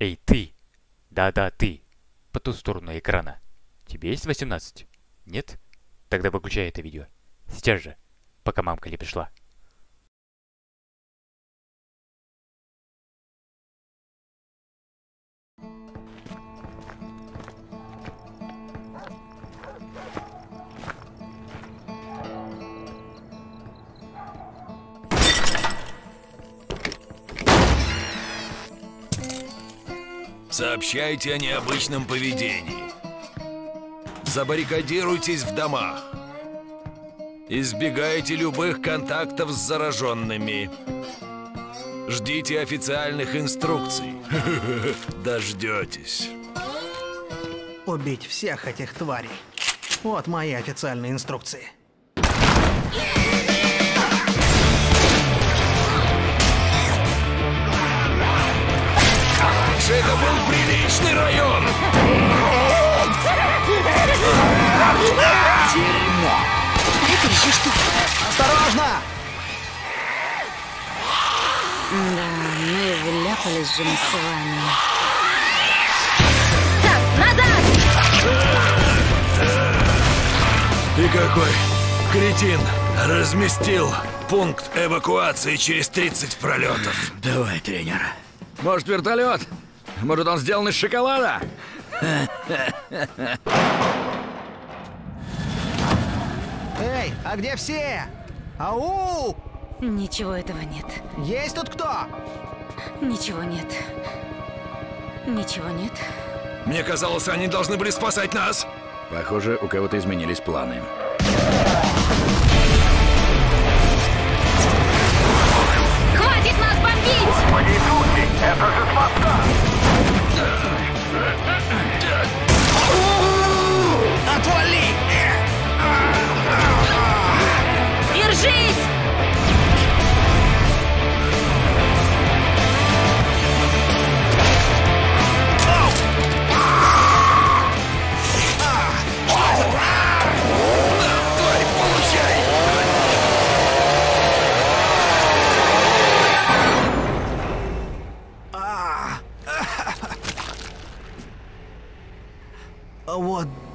Эй, ты! Да-да, ты! По ту сторону экрана. Тебе есть 18? Нет? Тогда выключай это видео. Сейчас же, пока мамка не пришла. Сообщайте о необычном поведении. Забаррикадируйтесь в домах. Избегайте любых контактов с зараженными. Ждите официальных инструкций. Дождетесь. Убить всех этих тварей. Вот мои официальные инструкции. Раньше это был приличный район. Это еще что? Осторожно! Да, мы вляпались же мы с вами. И какой кретин разместил пункт эвакуации через 30 пролетов. Давай, тренер. Может, вертолет? Может, он сделан из шоколада? Эй, а где все? Ау! Ничего этого нет. Есть тут кто? Ничего нет. Ничего нет. Мне казалось, они должны были спасать нас. Похоже, у кого-то изменились планы. Хватит нас бомбить! Отвали!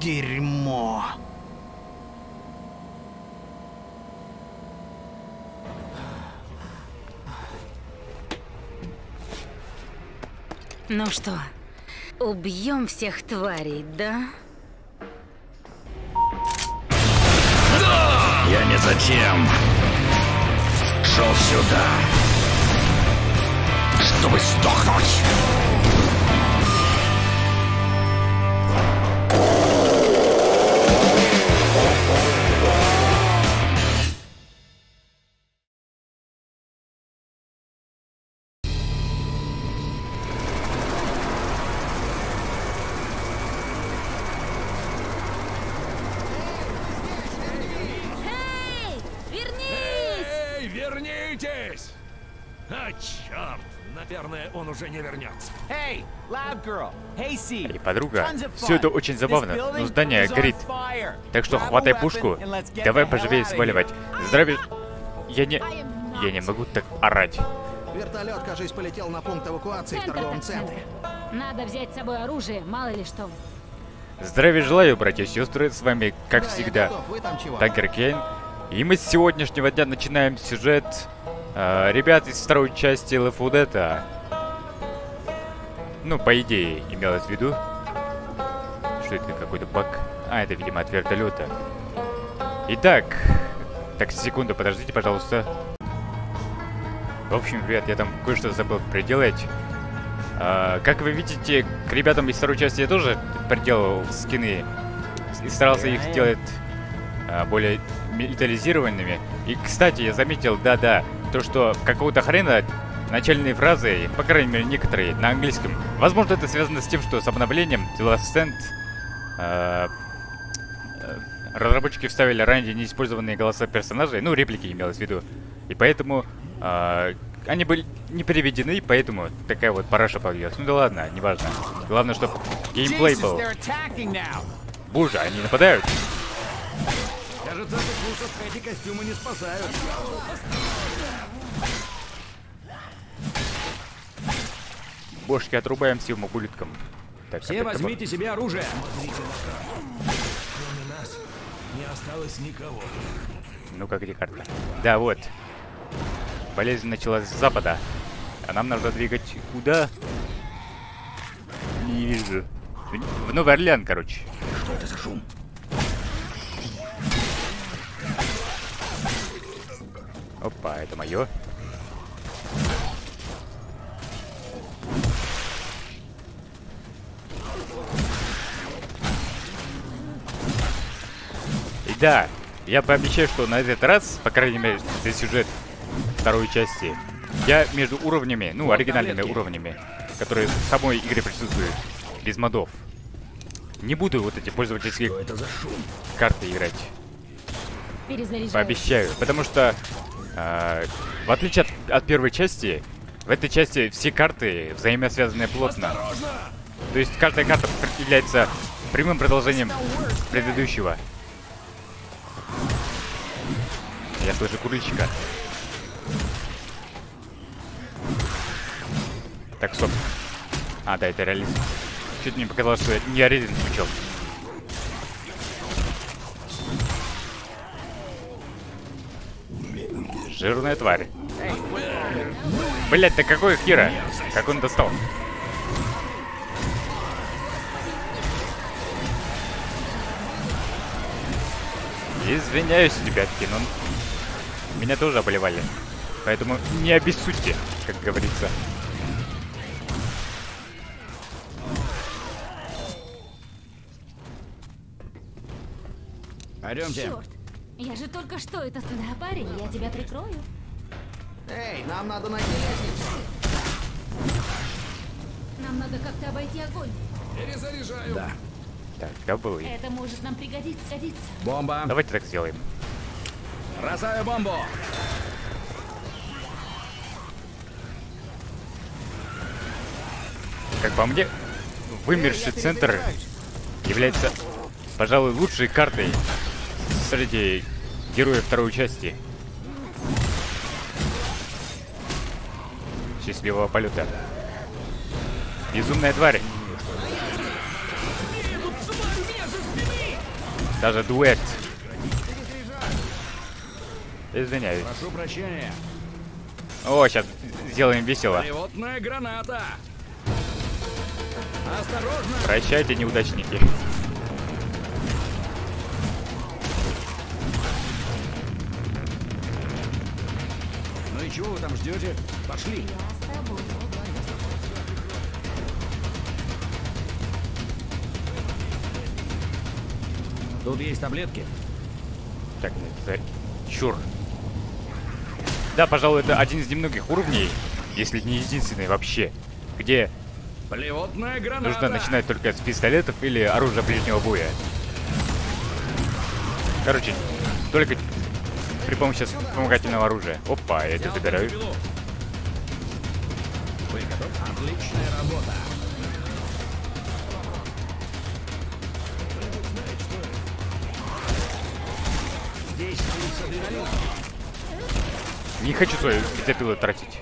Дерьмо. Ну что, убьем всех тварей, да? Я не затем шел сюда, чтобы сдохнуть. Уже не вернется. Girl. Hey, подруга, все это очень забавно, но здание is on горит. Так что хватай пушку, давай поживее сваливать. Здравия... Я не... Я не могу так орать. Вертолет, кажись, полетел на пункт эвакуации в торговом центре. Надо взять с собой оружие, мало ли что. Здравия желаю, братья и сестры, с вами, как Да, всегда? Такер Кейн. И мы с сегодняшнего дня начинаем сюжет э, ребят из второй части Left 4 Dead. Ну, по идее, имелось в виду. Что это, какой-то баг? А, это, видимо, от вертолета. Итак, так, секунду, подождите, пожалуйста. В общем, ребят, я там кое-что забыл приделать. А, как вы видите, к ребятам из второй части я тоже приделал скины. И старался их сделать а, более металлизированными. И, кстати, я заметил, да-да, то, что какого-то хрена начальные фразы, по крайней мере, некоторые, на английском. Возможно, это связано с тем, что с обновлением The Last Stand а, э, разработчики вставили ранее неиспользованные голоса персонажей, ну, реплики имелось в виду. И поэтому а, они были не переведены, поэтому такая вот параша появилась. Ну да ладно, неважно. Главное, чтобы геймплей был. Боже, они нападают. Кажется, от укусов эти костюмы не спасают. Бошки отрубаем всем ублюдкам. Так, Все возьмите себе оружие. Кроме нас не осталось никого. Ну-ка, где карта? Да, вот. Болезнь началась с запада. А нам нужно двигать куда? Не вижу. В Новый Орлеан, короче. Что это за шум? Опа, это мое. Да, я пообещаю, что на этот раз, по крайней мере, за сюжет второй части, я между уровнями, ну, Вот оригинальными таблетки. уровнями, которые в самой игре присутствуют, без модов, не буду вот эти пользовательские Что это за шум? карты играть. Пообещаю. Потому что, а, в отличие от, от первой части, в этой части все карты взаимосвязаны плотно. То есть каждая карта является прямым продолжением предыдущего. Я слышу курильщика. Так, стоп. А, да, это реализм. Чуть мне показалось, что я реализм включил. Жирная тварь. Блять, да какой хера? Как он достал? Извиняюсь, ребятки, но меня тоже обливали. Поэтому не обессудьте, как говорится. Пойдемте. Черт! Я же только что это... Да, парень, я тебя прикрою. Эй, нам надо найти лестницу. Нам надо как-то обойти огонь. Перезаряжаю. Да. Так, кобылы. Это может нам пригодиться. годиться. Бомба. Давайте так сделаем. Бросаю бомбу. Как по мне, вымерший центр является, пожалуй, лучшей картой среди героев второй части. Счастливого полета. Безумная тварь. Даже дуэт. Извиняюсь. Прошу прощения. О, сейчас сделаем весело. Приводная граната. Осторожно. Прощайте, неудачники. Ну и чего вы там ждете? Пошли. Тут есть таблетки. Так, это... Чур. Да, пожалуй, это один из немногих уровней, если не единственный вообще, где Плевотная граната. нужно начинать только с пистолетов или оружия ближнего боя. Короче, только при помощи вспомогательного оружия. Опа, я это забираю. Отличная работа. Здесь. Не хочу свою бензопилу тратить.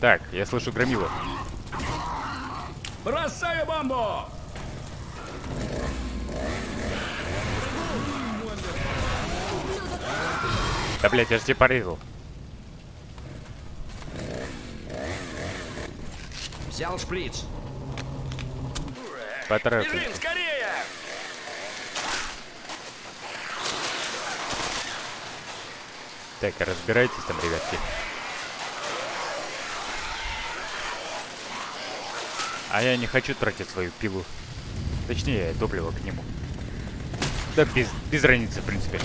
Так, я слышу громилу. Бросаю бомбу! Да, блядь, я же тебе порезал. Взял шприц. Поторопись. Бежим скорее! Так, разбирайтесь там, ребятки. А я не хочу тратить свою пилу. Точнее, топливо к нему. Да без, без разницы, в принципе.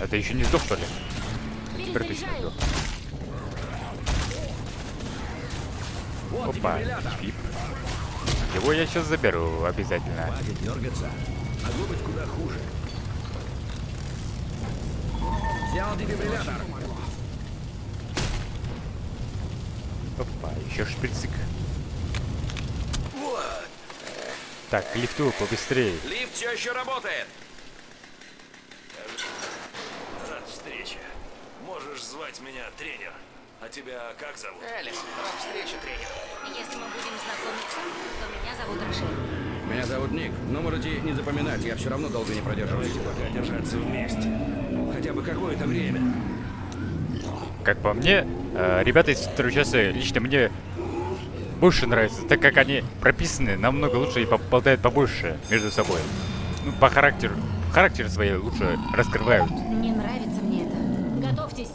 Это еще не сдох, что ли? Теперь Перезаряжаю. сдох. Опа, дефибриллятор. Его я сейчас заберу обязательно. Хватит дергаться. Могло быть куда хуже. Взял дефибриллятор. Опа, еще шприцик. Так, к лифту побыстрее. Лифт все еще работает. Рад встрече. Можешь звать меня тренер. А тебя как зовут? Элис, рад встрече, тренер. Если мы будем знакомиться, то меня зовут Рошель. Меня зовут Ник, но можете не запоминать, я все равно долго не продержусь. Давайте пока держаться вместе. Хотя бы какое-то время. Как по мне, э, ребята из второй части лично мне больше нравятся, так как они прописаны намного лучше и поболтают побольше между собой. Ну, по характеру, характер своей лучше раскрывают. Не нравится мне это. Готовьтесь.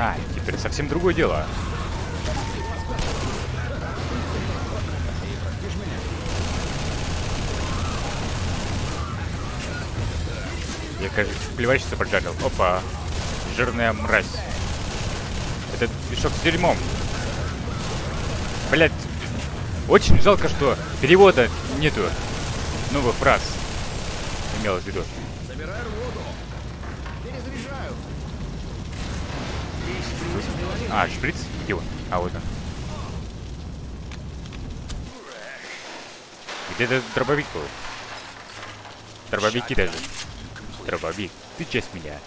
А, теперь совсем другое дело. Я, кажется, плевальщица поджарил. Опа. Жирная мразь. Это мешок с дерьмом. Блять. Очень жалко, что перевода нету новых фраз. Имелось в виду. А, шприц? Где он? А, вот он. Где этот дробовик был? Дробовики даже. Дробовик, ты часть меня.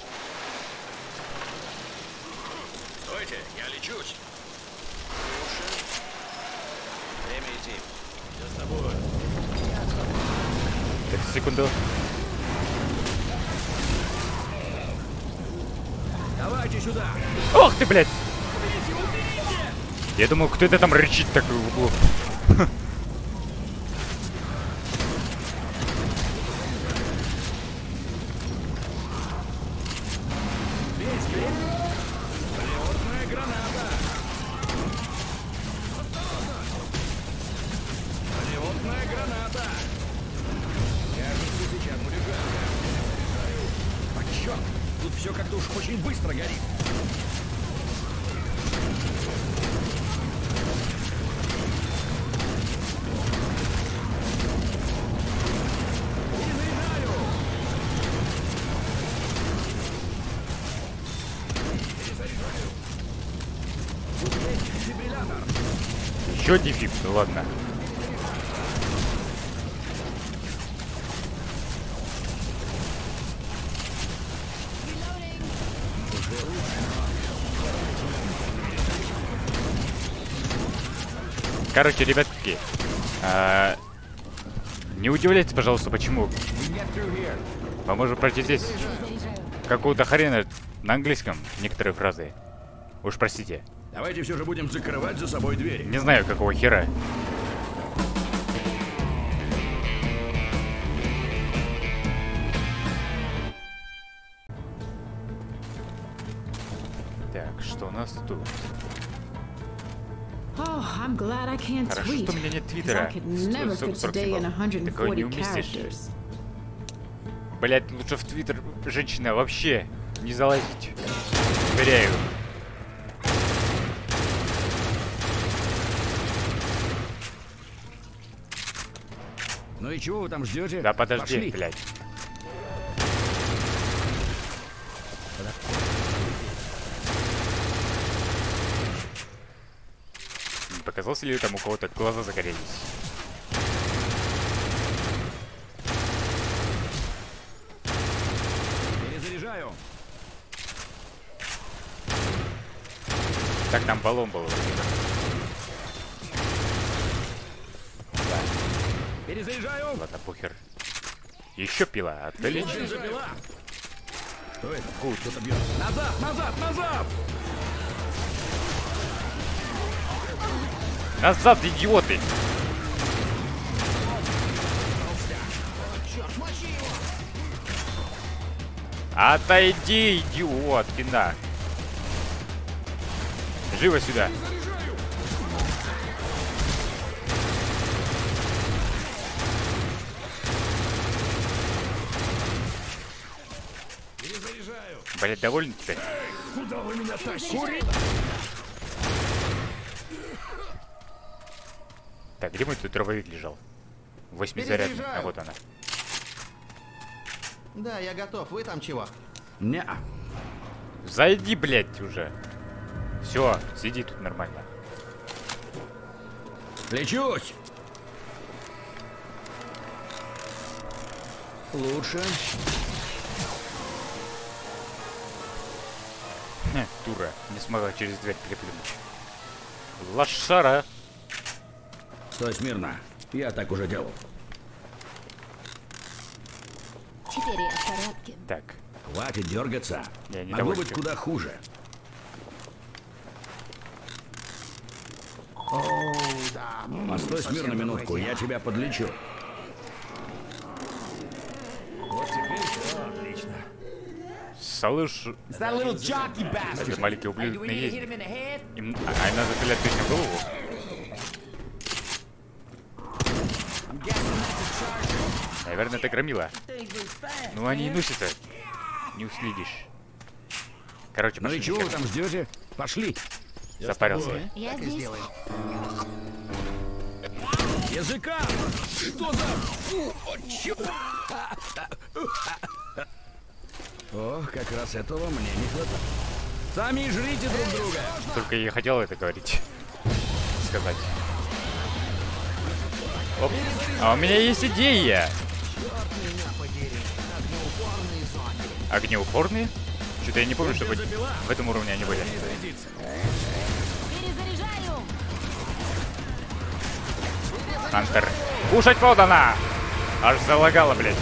Стойте, я лечусь. Время идти. Я с тобой. Так, секунду. Давайте сюда. Ох ты, блядь! Я думал, кто это там рычит так в углу. Еще дефиб, ну ладно. Короче, ребятки, а, не удивляйтесь, пожалуйста, почему. Поможем пройти здесь. Какого-то хрена на английском некоторые фразы. Уж простите. Давайте все же будем закрывать за собой двери. Не знаю, какого хера. Так, что у нас тут? Oh, I'm glad I can't Хорошо, что у меня нет твиттера. I could never Сто- fit сорок today in символов. Такого не 140 уместишь. Блять, лучше в твиттер женщина вообще не залазить. Уверяю. И чего вы там ждете? Да подожди, Пошли. блядь. Показался ли там у кого-то глаза загорелись? Перезаряжаю. Так, там баллон был. вроде бы. Перезаряжаю. Ладно, похер. Еще пила, отлично. Бензопила. Что это? Фу, кто-то бьет. Назад, назад, назад! Назад, идиоты! Отойди, идиот, вина. Живо сюда. Блять, доволен теперь? Куда вы меня тащите? Так, где мой тут дробовик лежал? Восьмизарядный. А вот она. Да, я готов. Вы там чего? Не-а. Зайди, блядь, уже. Все, сиди тут нормально. Лечусь! Лучше. Дура, не смогла через дверь переплюнуть. Лошара. Стой смирно. Я так уже делал. Теперь я в порядке. Так, Хватит дергаться. Я не Могло быть куда хуже. Постой смирно минутку, я тебя подлечу. We ублюдок need to есть. the head? Им, а, а надо стрелять точно в голову? Наверное, это громила. Ну они и носятся. Не уследишь. Короче, Ну пошли. и чего вы там ждете? Пошли. Запарился. Я здесь. сделаем. Языка! Что за... Фу, о, как раз этого мне не хватает. Сами и жрите друг друга. Только я и хотел это говорить. Сказать. Оп. А у меня есть идея. Меня подери. Огнеупорные? Что-то я не помню, чтобы в этом уровне они были. Перезаряжаю. Хантер. Кушать подано! Аж залагало, блядь.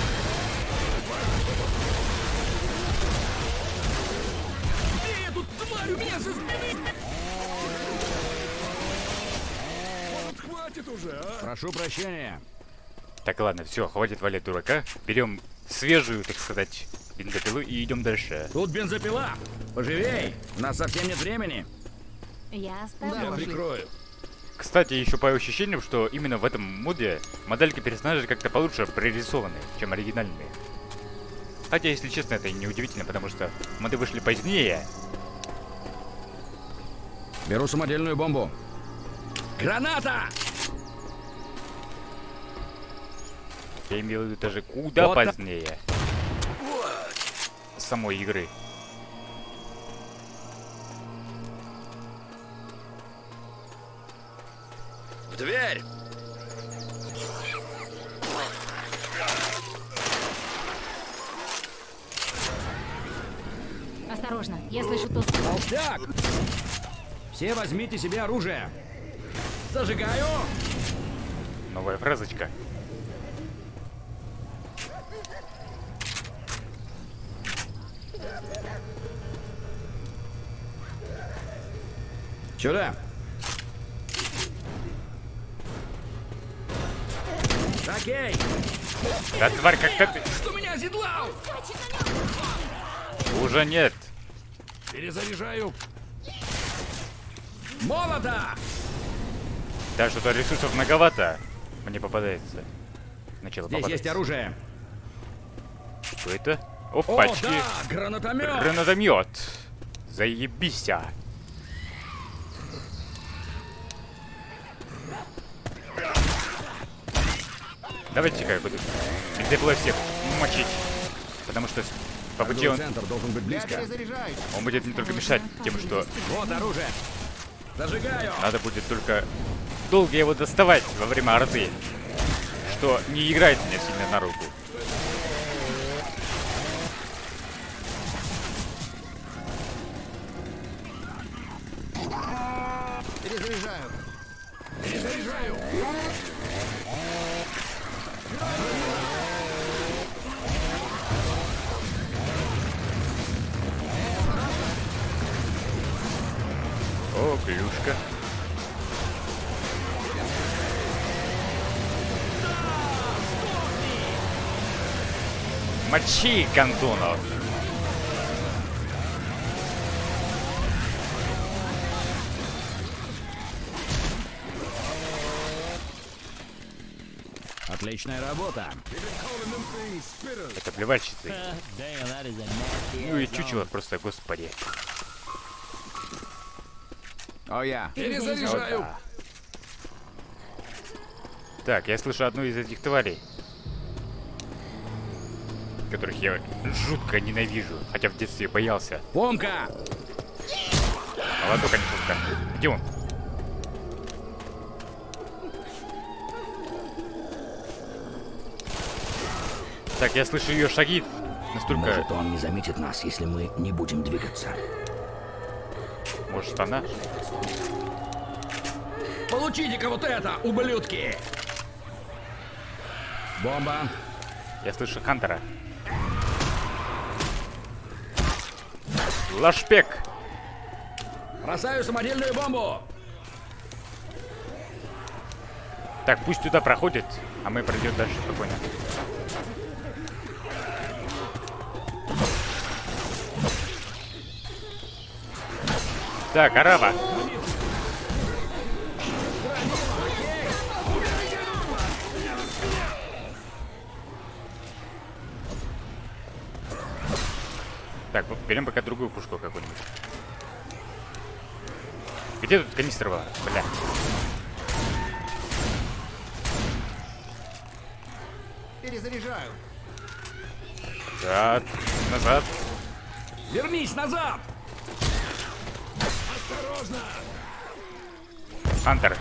Уже, а? Прошу прощения. Так, ладно, все, хватит валять дурака. Берем свежую, так сказать, бензопилу и идем дальше. Тут бензопила. Поживей. У нас совсем нет времени. Я оставлю. Да. Прикрою. Кстати, еще по ощущениям, что именно в этом моде модельки персонажей как-то получше прорисованы, чем оригинальные. Хотя, если честно, это не удивительно, потому что моды вышли позднее. Беру самодельную бомбу. Граната! Я имел в виду даже куда Вот позднее. Самой игры. В дверь! Осторожно, я слышу тот. Толстяк! Все возьмите себе оружие. Зажигаю! Новая фразочка. Сюда! Окей! Да тварь, как-то ты... Что меня оседлал? Уже нет. Перезаряжаю. Молота! Да, что-то ресурсов многовато. Мне попадается. Начало Здесь есть попадаться. оружие. Что это? О, Опачки. да! Гранатомет! Гранатомет. Заебися. Давайте-ка я буду бензопилой всех мочить. Потому что по пути он, Центр должен быть близко. он будет мне только мешать тем, что Вот оружие. Зажигаю. надо будет только долго его доставать во время арты. Что не играет мне сильно на руку. О, клюшка. Мочи, Кантунов. Отличная работа. Это плевальщицы. Ну и чучело просто, господи. О, я. Перезаряжаю. Так, я слышу одну из этих тварей. Которых я жутко ненавижу, хотя в детстве боялся. Помка! Молоток, а не пушка. Где он? Так, я слышу ее шаги. Настолько... Может, он не заметит нас, если мы не будем двигаться. Может, она? Получите-ка вот это, ублюдки! Бомба. Я слышу Хантера. Лашпек! Бросаю самодельную бомбу. Так, пусть туда проходит, а мы пройдем дальше спокойно. Так, Арава. Так, вот берем пока другую пушку какую-нибудь. Где тут канистра была? Бля. Перезаряжаю. Так, назад. Вернись назад! Хантер.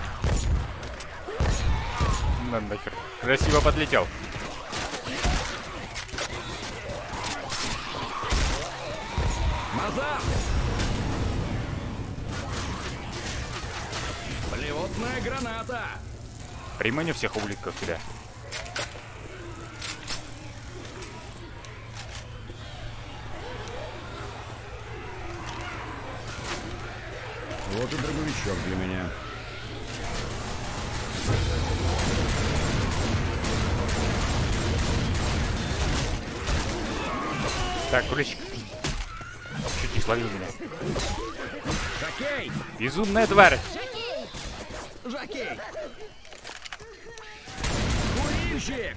На нахер. Красиво подлетел. Назад! Плевотная граната! Приманю всех ублюдков сюда. Вот и дробовичок для меня. Так, куличик. Чуть не словил меня. Жокей! Безумная тварь. Жакей! Курильщик!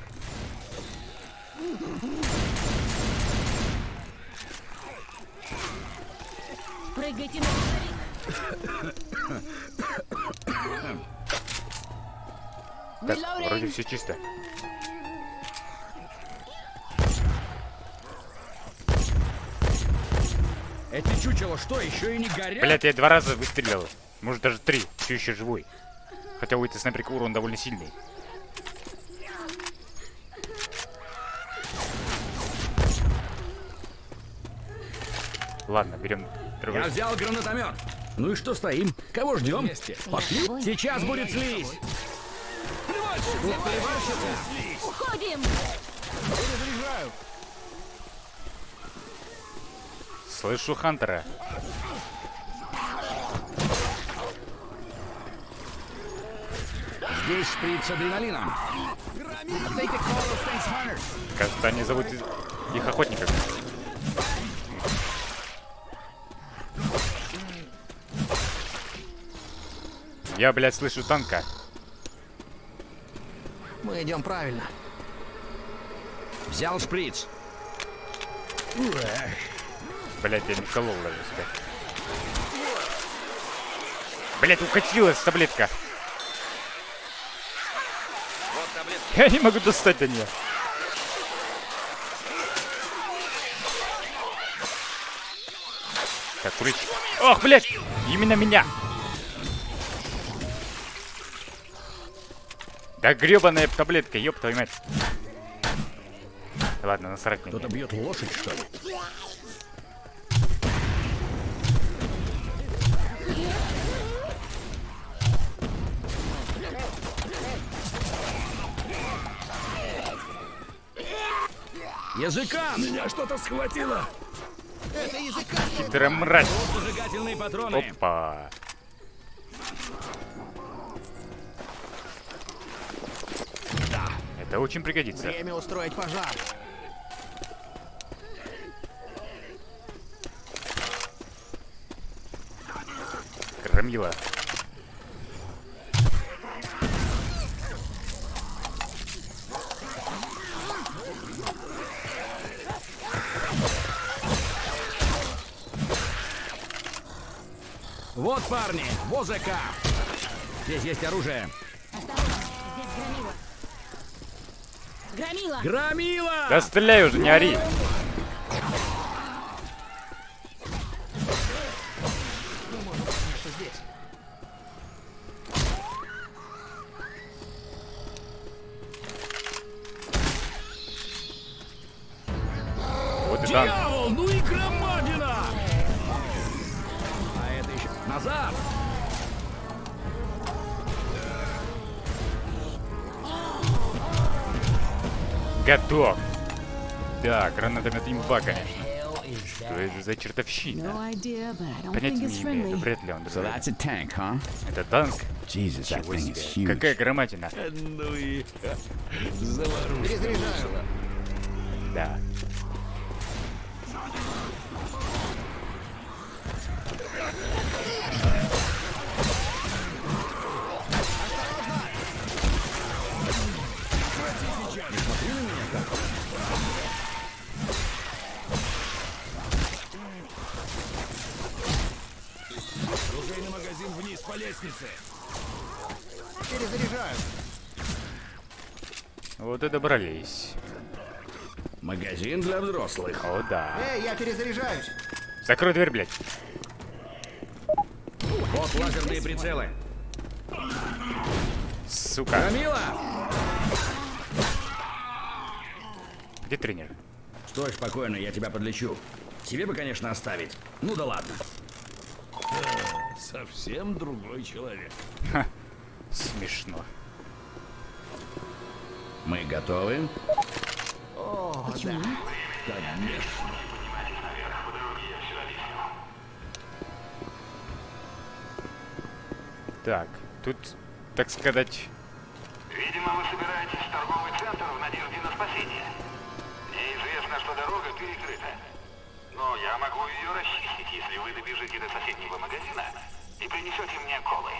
Прыгайте на. Так, вроде все чисто. Эти чучело что, еще и не горят? Блять, я два раза выстрелил. Может даже три. Все еще живой. Хотя у этой снайперки урон довольно сильный. Ладно, берем Я взял гранатомет. Ну и что стоим? Кого ждем? Пошли. Сейчас будет слизь. Уходим! Слышу Хантера. Здесь шприц с адреналином. Кажется, они зовут их охотников. Я, блядь, слышу танка. Мы идем правильно. Взял шприц. Блядь, я не вколол даже себя. Блядь, укатилась таблетка. Я не могу достать до нее. Так, курить. Ох, блядь! Именно меня! Да гребаная таблетка, ёб твою мать. Ладно, насрать мне. Кто-то бьет лошадь, что ли? Языка! Меня что-то схватило. Хитрая мразь. Зажигательные патроны. Опа. Это очень пригодится. Время устроить пожар. Громила. Вот, парни, ОЗК. Здесь есть оружие. Осторожно, здесь громила. Да стреляй уже, не ори. Готов. Да, гранатомет имба, конечно. Что это за чертовщина? Понятия think не имею, вряд ли он huh? Это танк? Чего себе. Какая громадина. Ну и. Перезаряжаю. Взрослых. О, да. Эй, я перезаряжаюсь. Закрой дверь, блядь. Вот лазерные прицелы. Сука. Камила! Где тренер? Стой спокойно, я тебя подлечу. Себе бы, конечно, оставить. Ну да ладно. Совсем другой человек. Смешно. Мы готовы? Почему? Так, тут, так сказать, Видимо, вы собираетесь в торговый центр в надежде на спасение. Мне известно, что дорога перекрыта. Но я могу ее расчистить, если вы добежите до соседнего магазина и принесете мне колы.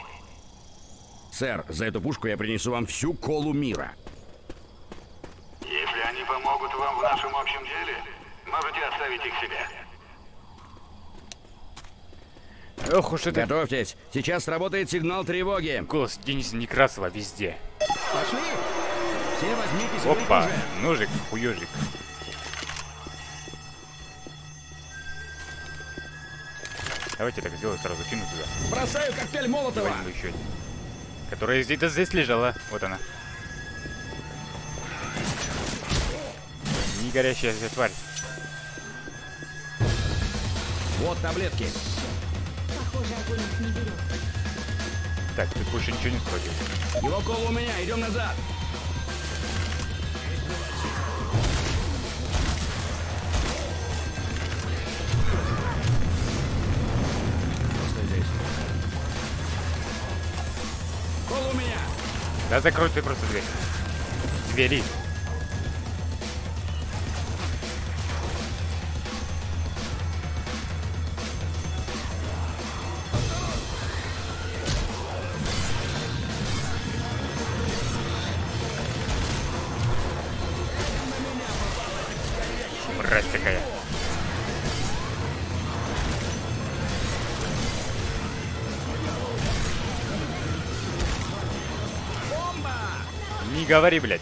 Сэр, за эту пушку я принесу вам всю колу мира. Вам в нашем общем деле, можете оставить их себе. ох уж это Готовьтесь, сейчас сработает сигнал тревоги. голос Дениса Некрасова везде. Пошли. Все возьмите свои Опа, оружие. ножик, хуёжик. Давайте так сделаю, сразу кину туда. Бросаю коктейль Молотова. Еще один. Которая где-то здесь лежала. Вот она. Не горящая эта тварь. Вот таблетки. Похоже, огонь их не берет. Так, тут больше ничего не сходит. Его кола у меня, идем назад. Стой здесь. Кола у меня. Да закрой ты просто дверь. Двери. Говори, блядь.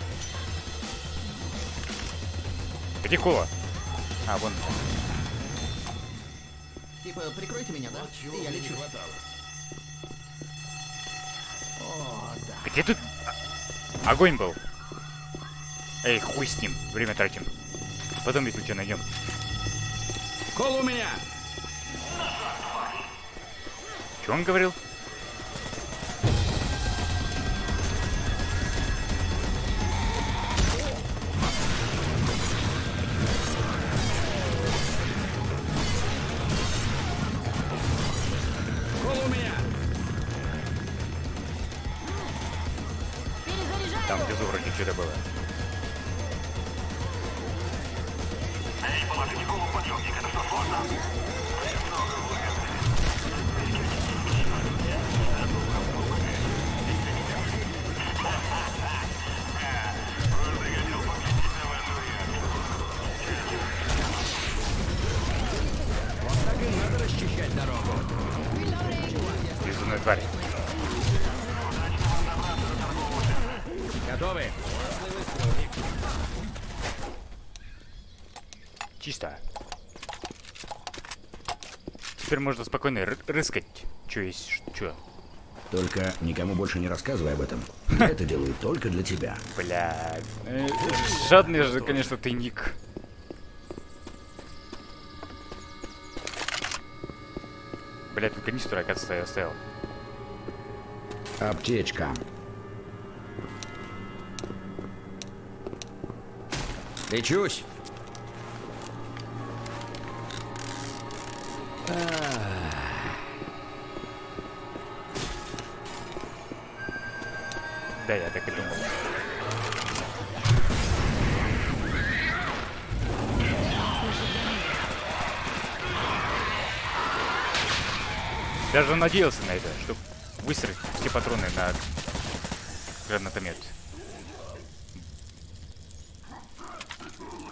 Где кола? А, вон. Типа, прикройте меня, да? И я лечу. Где тут... Огонь был. Эй, хуй с ним. Время тратим. Потом, если что, найдем. Кола у меня. Что он говорил? гребаную тварь. Готовы? Чисто. Теперь можно спокойно рыскать. Что есть? что? Только никому больше не рассказывай об этом. Я это делаю только для тебя. Бля. Жадный же, конечно, ты, Ник. Бля, тут а канистру, оказывается, я оставил. Аптечка. Лечусь. Да, я так и думал. Даже надеялся на это, чтобы выстрелить все патроны на гранатомет.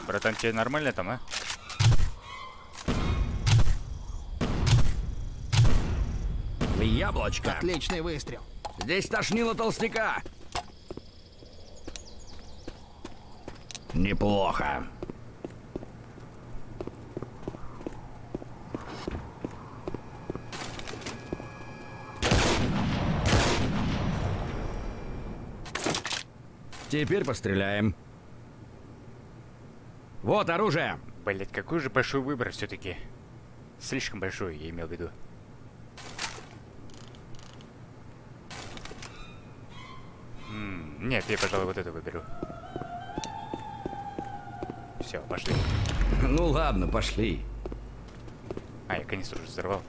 Братан, тебе нормально там, а? Яблочко. Отличный выстрел. Здесь тошнило толстяка. Неплохо. Теперь постреляем. Вот оружие. Блять, какой же большой выбор все-таки. Слишком большой, я имел в виду. М, Нет, я, пожалуй, вот это выберу. Все, пошли. Ну ладно, пошли. А, я канистру уже взорвал.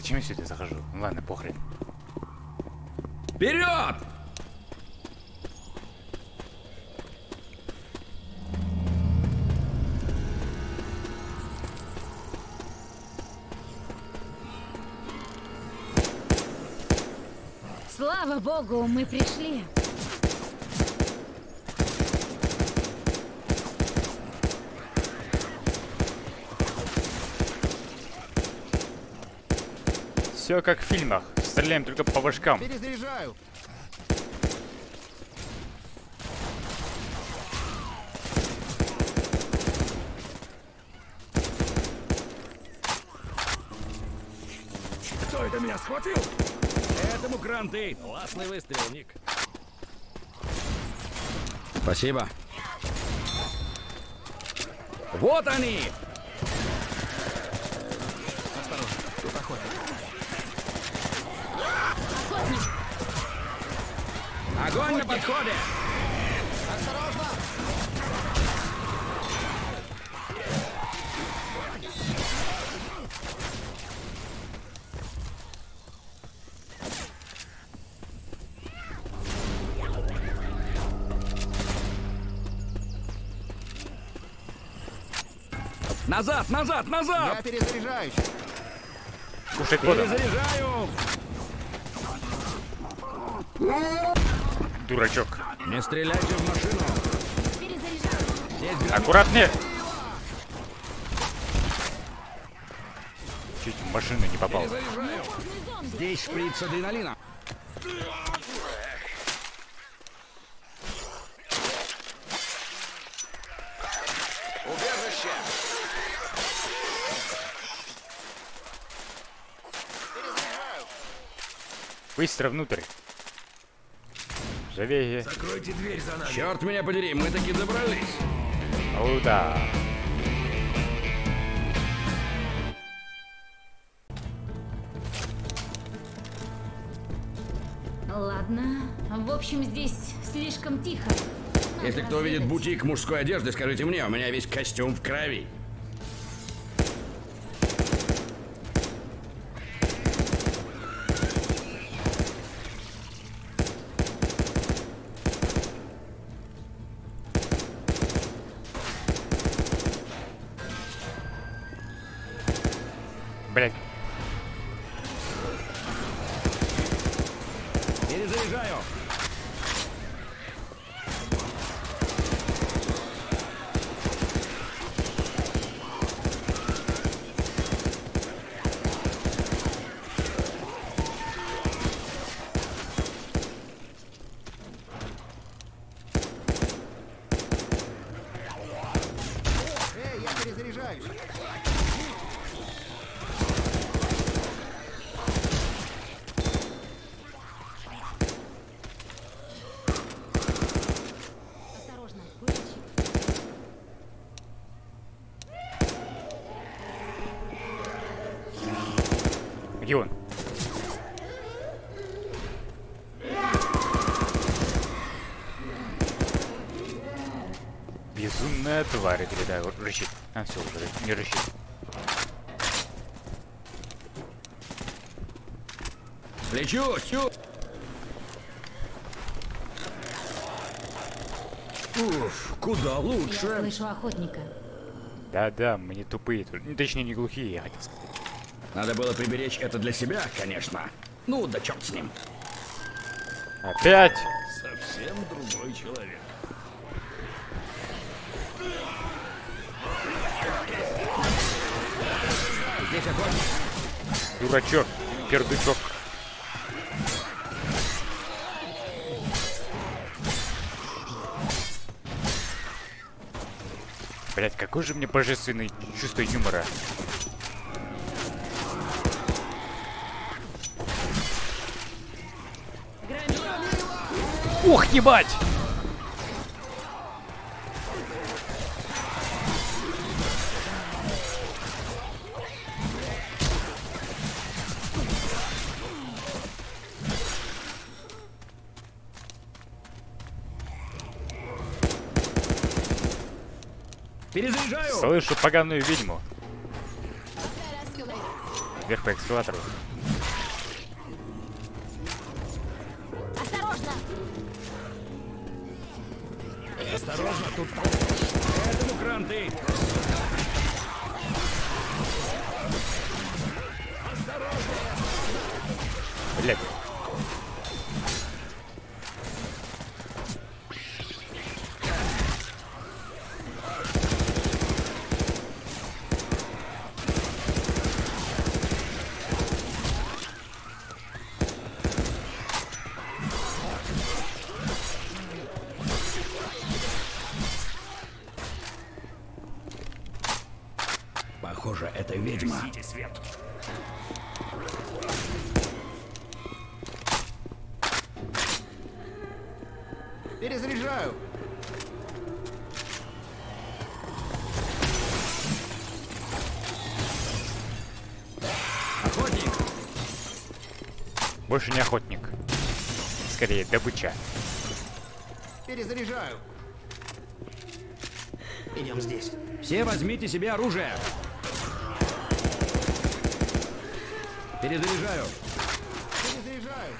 Зачем я сюда захожу? Ну ладно, похрен. Вперед! Слава богу, мы пришли. Все как в фильмах. Стреляем только по башкам. Перезаряжаю. Кто это меня схватил? Этому кранты. Классный выстрел, Ник. Спасибо. Вот они! Тут охотник. Огонь на подходе! Назад, назад, Я назад! перезаряжаюсь. Кушать подано. Перезаряжаю! Дурачок. Не стреляйте в машину! Аккуратнее! Чуть в машину не попал. Здесь шприц адреналина. Убежище! Быстро внутрь. Живее. Закройте дверь за нами. Черт меня подери, мы таки добрались. О, да. Ладно. В общем, здесь слишком тихо. Надо Если кто увидит бутик мужской одежды, скажите мне, у меня весь костюм в крови. Безумная тварь, или да, рычит. А, все, уже не рычит. Лечу, сю. Уф, куда Я лучше. слышу охотника. Да-да, мы не тупые, ну, точнее не глухие, я хотел сказать. Надо было приберечь это для себя, конечно. Ну, да черт с ним. Опять! Совсем другой человек. Дурачок, пердучок. Блять, какой же мне божественный чувство юмора. Ух, ебать! Перезаряжаю. Слышу поганую ведьму. Вверх по эскалатору. Осторожно! Осторожно, тут... Этому кранты. Больше не охотник. Скорее, добыча. Перезаряжаю. Идем здесь. Все возьмите себе оружие. Перезаряжаю. Перезаряжаю.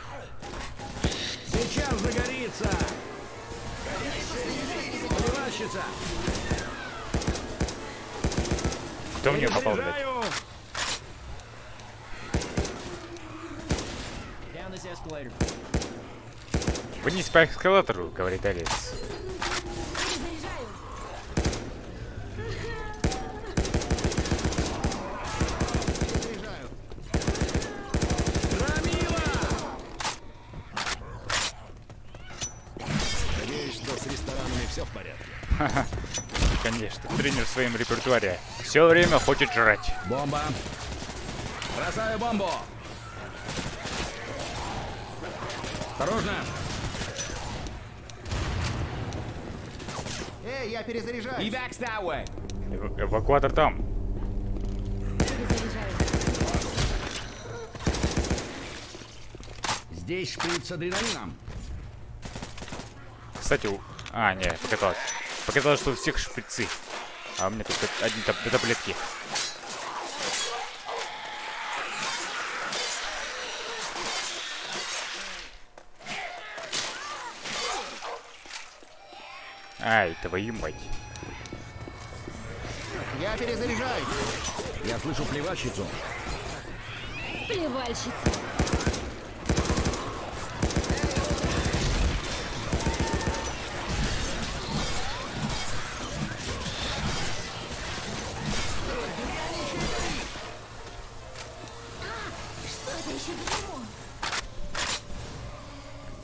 Сейчас загорится. Поливальщица. Кто в нее попал, блядь? Вниз по эскалатору, говорит Алис. Перезаряжаю. Рамила! Надеюсь, что с ресторанами все в порядке. Конечно, тренер в своем репертуаре. Все время хочет жрать. Бомба. Бросаю бомбу. Осторожно. Эй, я перезаряжаю. That way. Эв- эвакуатор там. Перезаряжаю. Здесь шприц с адреналином. Кстати, у... А, не, показалось. Показалось, что у всех шприцы. А у меня тут одни тап- таблетки. Ай, твою мать. Я перезаряжаю. Я слышу плевальщицу. Плевальщица.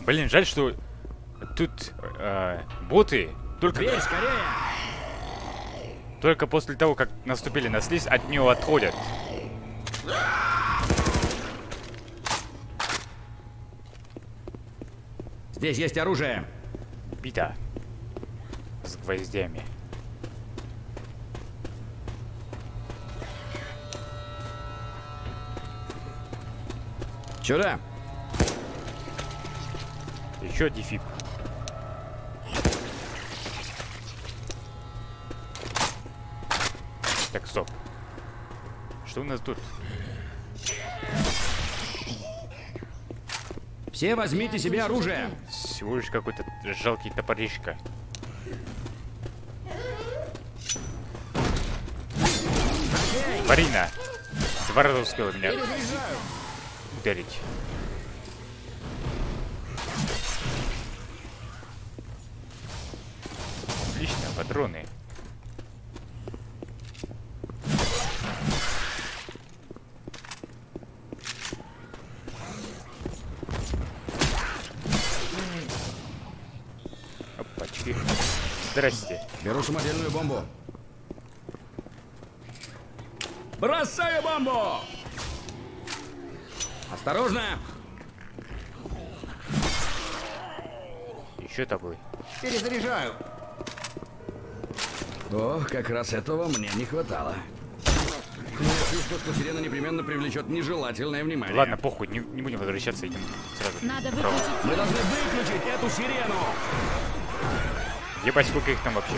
Блин, жаль, что тут э, боты только, Дверь скорее. только после того, как наступили на слизь, от нее отходят. Здесь есть оружие. Бита. С гвоздями. Сюда. Еще дефиб. Что у нас тут? Все возьмите себе оружие. Всего лишь какой-то жалкий топоришка. Марина! Два раза успела меня ударить. Отлично, патроны. Опачки. Здрасте. Беру самодельную бомбу. Бросаю бомбу! Осторожно! Еще тобой. Перезаряжаю. О, как раз этого мне не хватало. Я чувствую, что сирена непременно привлечет нежелательное внимание. Ладно, похуй, не, не будем возвращаться этим сразу. Надо выключить. Мы должны выключить эту сирену! Ебать, сколько их там вообще?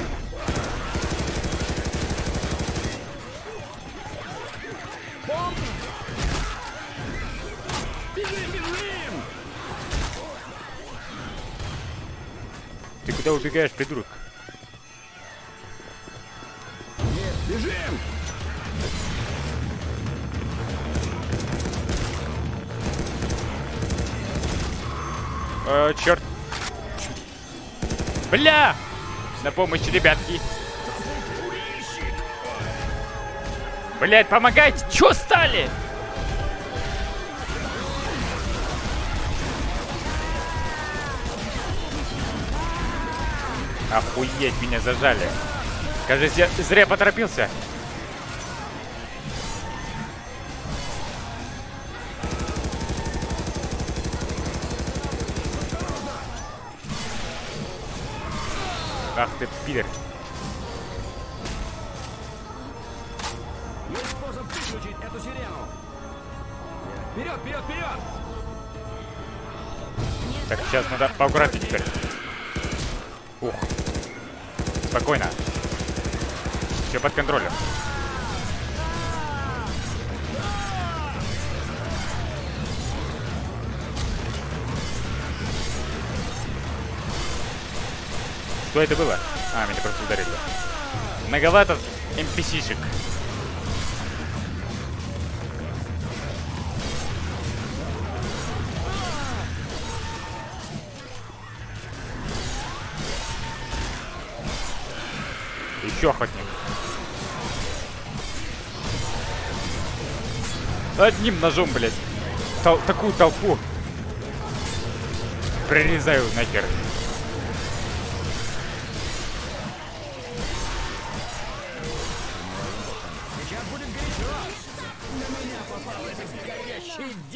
Ты куда убегаешь, придурок? Э, черт. Бля! На помощь, ребятки. Блять, помогайте! Чё стали? Охуеть, меня зажали. Кажется, я зря поторопился. Ах ты, пидор. Есть способ выключить эту сирену! Вперед, вперед, вперед! Так, сейчас надо поаккуратнее теперь. Ух. Спокойно. Все под контролем. Что это было? А, меня просто ударили. Многовато NPC-шек. Еще охотник. Одним ножом, блядь. Тол- такую толпу. Прорезаю нахер.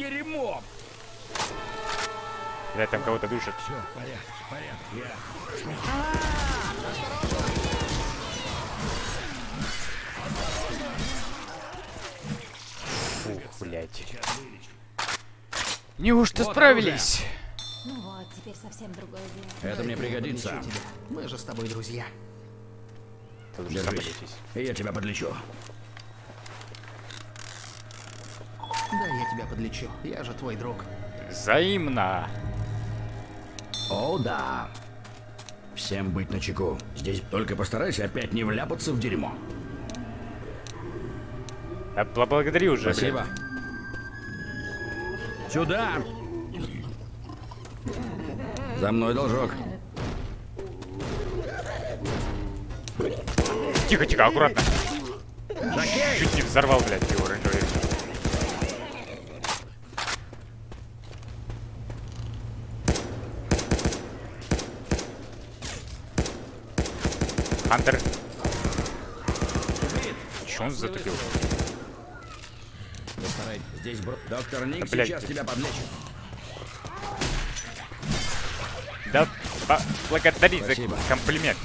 Горящее дерьмо! Блядь, там кого-то душат. Все, в порядке. Я... Фух, блядь. Неужто справились? Ну вот, теперь совсем другое дело. Это мне пригодится. Мы же с тобой друзья. Ты лучше сам Держись. И я тебя подлечу. Да, я тебя подлечу. Я же твой друг. Взаимно. О, да. Всем быть начеку. Здесь только постарайся опять не вляпаться в дерьмо. Да поблагодари уже, Спасибо. Сюда! За мной должок. блядь. Тихо, тихо, аккуратно. Чуть не взорвал, блядь, его Range Хантер. Че он затупил? Здесь бро... Доктор Ник Да, сейчас тебя подлечит. Да по- благодари за Спасибо. комплимент.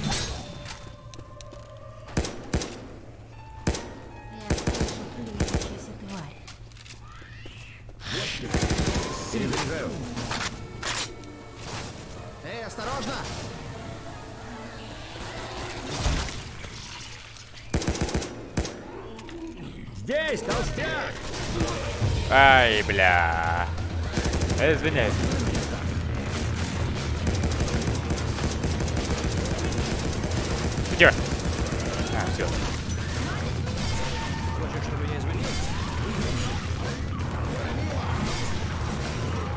Движущуюся тварь. Перезаряжаю. Эй, осторожно! Здесь, толстяк! Ай, бля. Извиняюсь. Где? А, все.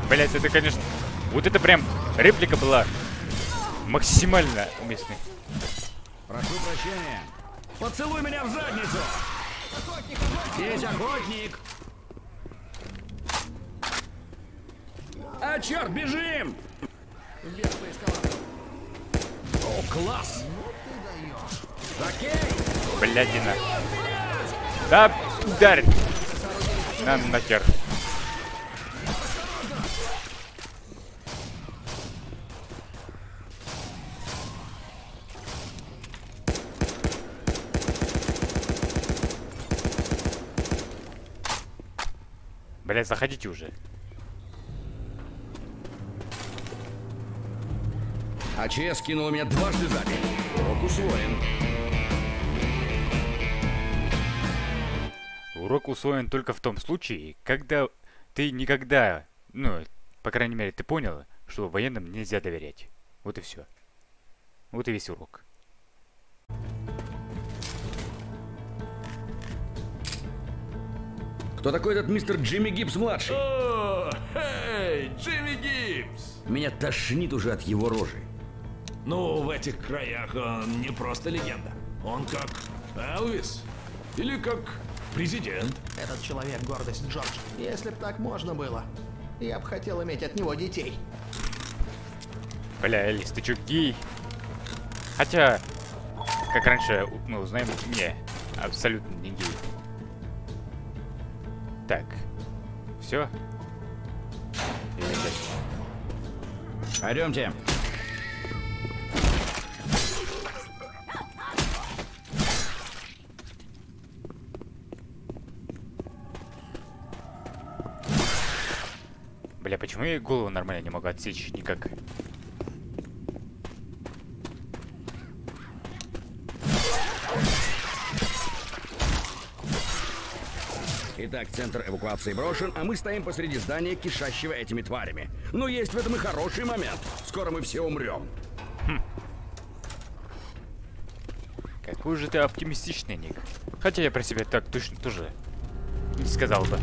Блять, это, конечно... Вот это прям реплика была максимально уместной. Прошу прощения. Поцелуй меня в задницу! Здесь охотник! А, черт, бежим! Вверх по эскалатору. О, класс! Окей! Блядина. Да, ударь. На нахер. Блять, заходите уже. АЧС кинул меня дважды сзади. Урок усвоен. Урок усвоен только в том случае, когда ты никогда, ну, по крайней мере, ты понял, что военным нельзя доверять. Вот и все. Вот и весь урок. Кто такой этот мистер Джимми Гибс-младший? О, эй, Джимми Гибс! Меня тошнит уже от его рожи. Ну, в этих краях он не просто легенда. Он как Элвис. Или как президент. Этот человек — гордость Джордж. Если б так можно было, я бы хотел иметь от него детей. Бля, Элис, ты чё, гей? Хотя, как раньше мы узнаем, не, абсолютно не гей. Так, все? Пойдемте. Бля, почему я голову нормально не могу отсечь никак? Итак, центр эвакуации брошен, а мы стоим посреди здания, кишащего этими тварями. Но есть в этом и хороший момент. Скоро мы все умрем. Какой же ты оптимистичный, Ник. Хотя я про себя так точно тоже не сказал бы.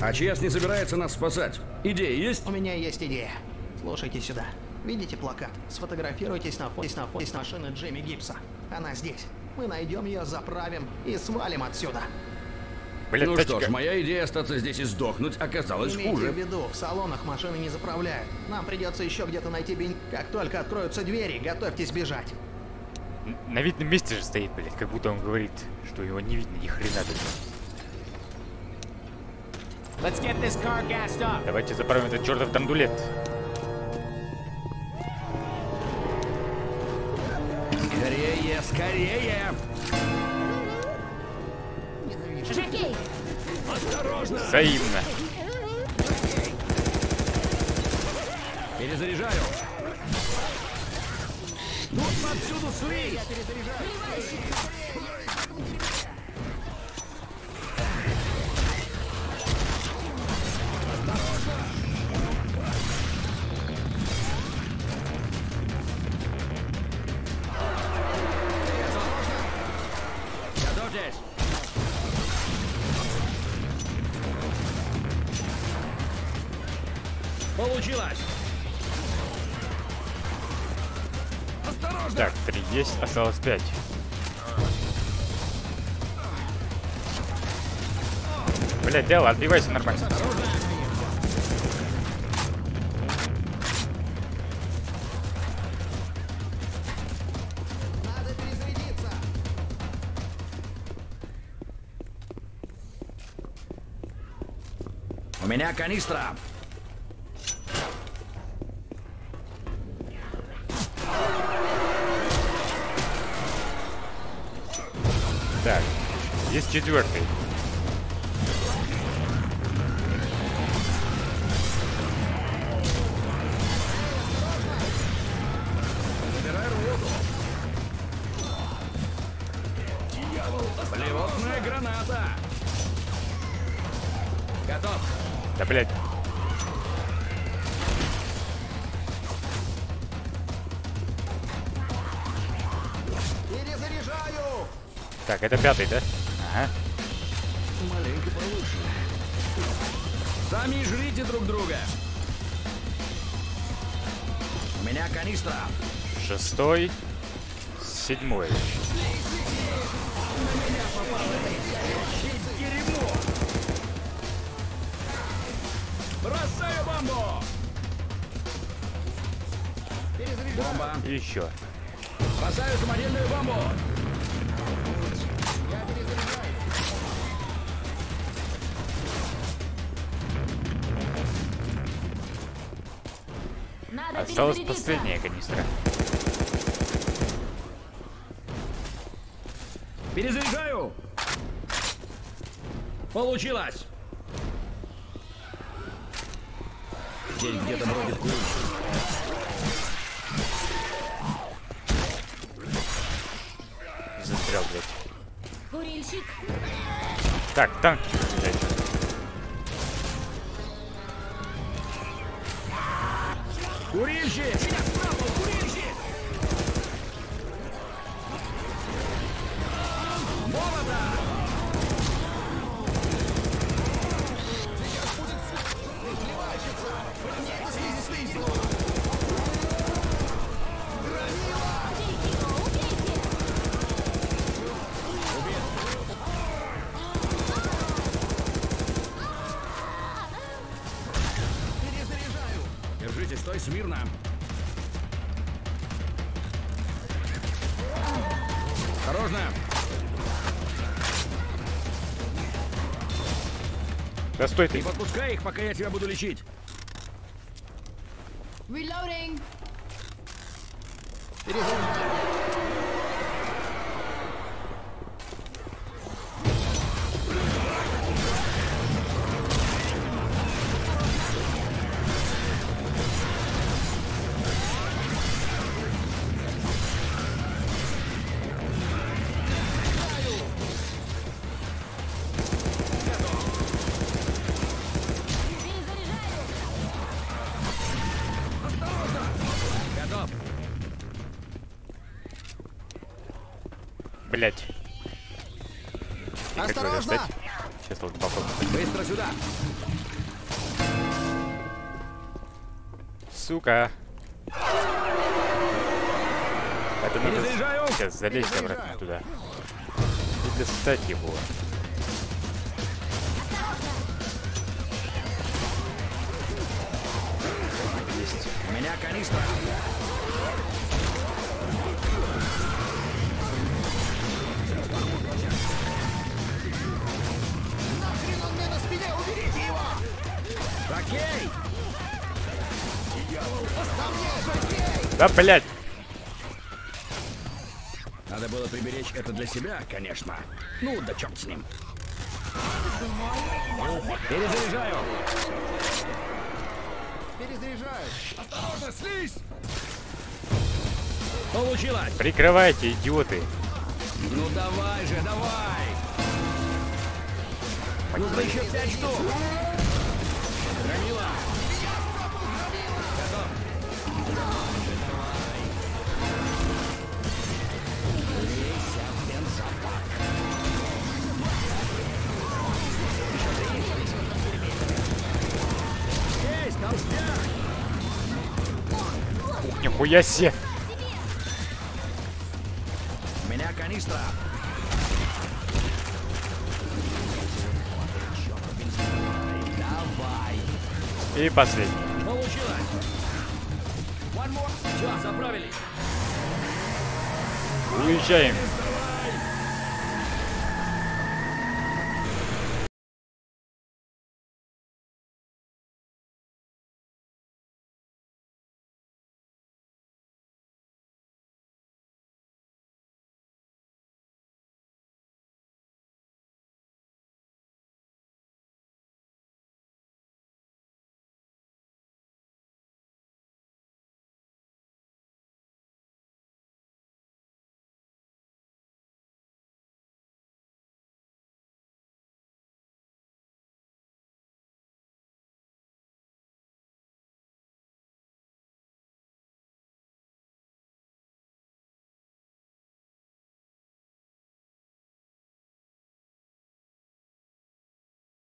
АЧС не собирается нас спасать. Идея есть? У меня есть идея. Слушайте сюда. Видите плакат? Сфотографируйтесь на фоне на фоне с машины Джимми Гибса. Она здесь. Мы найдем ее, заправим и свалим отсюда. Бля, ну что ж, моя идея остаться здесь и сдохнуть оказалась Имейте хуже. в виду, в салонах машины не заправляют. Нам придется еще где-то найти бень. Как только откроются двери, готовьтесь бежать. На видном месте же стоит, блядь, как будто он говорит, что его не видно ни хрена тут. Let's get this car gassed up. Давайте заправим этот чертов драндулет. Скорее, скорее! Взаимно. Перезаряжаю. Тут повсюду слизь! Готовьтесь! Осталось пять. Блять, дело, отбивайся нормально. У меня канистра! Четвертый. Плевотная граната! Да, блядь. Перезаряжаю! Так, это пятый, да? Ага. Маленько получше. Сами жрите друг друга. У меня канистра. Шестой. Седьмой. Бросаю бомбу! Бомба. Еще. Бросаю самодельную бомбу! Осталась последняя канистра. Перезаряжаю! Получилось! Здесь где-то бродит куль. Застрял, блядь. Курильщик. Так, танк. Держитесь, стой смирно. Осторожно! Да стой ты. Не подпускай их, пока я тебя буду лечить. Reloading. Готов. Его Осторожно! достать? Сейчас вот попробуем. Быстро сюда. Сука. Это надо Перезаряжаю. сейчас залезть обратно туда. И достать его. Есть. У меня канистра. Да, блядь! Надо было приберечь это для себя, конечно. Ну, да черт с ним. Перезаряжаю. Перезаряжаю! Осторожно, слизь! Получилось! Прикрывайте, идиоты! Ну давай же, давай! Нужно еще пять штук! Громила! Нихуя себе! У меня канистра. И последний. Получилось. Уезжаем.